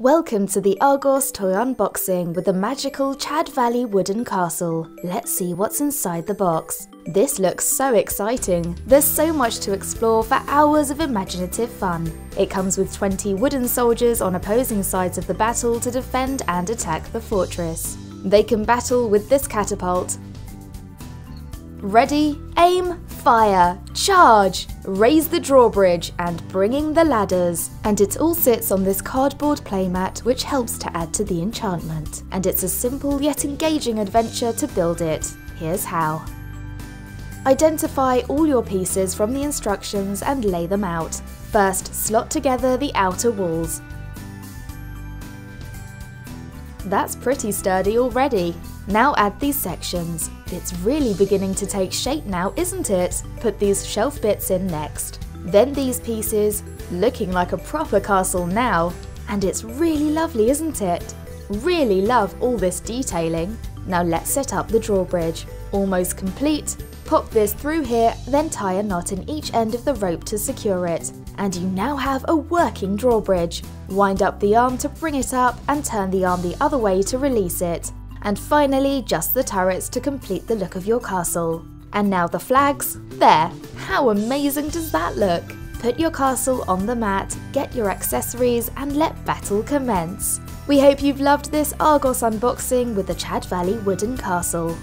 Welcome to the Argos toy unboxing with the magical Chad Valley wooden castle. Let's see what's inside the box. This looks so exciting. There's so much to explore for hours of imaginative fun. It comes with 20 wooden soldiers on opposing sides of the battle to defend and attack the fortress. They can battle with this catapult. Ready, aim, fire, charge, raise the drawbridge and bringing the ladders. And it all sits on this cardboard playmat which helps to add to the enchantment. And it's a simple yet engaging adventure to build it. Here's how. Identify all your pieces from the instructions and lay them out. First, slot together the outer walls. That's pretty sturdy already. Now add these sections. It's really beginning to take shape now, isn't it? Put these shelf bits in next. Then these pieces, looking like a proper castle now. And it's really lovely, isn't it? Really love all this detailing. Now let's set up the drawbridge. Almost complete. Pop this through here, then tie a knot in each end of the rope to secure it. And you now have a working drawbridge. Wind up the arm to bring it up and turn the arm the other way to release it. And finally, just the turrets to complete the look of your castle. And now the flags. There, how amazing does that look? Put your castle on the mat, get your accessories, and let battle commence. We hope you've loved this Argos unboxing with the Chad Valley Wooden Castle.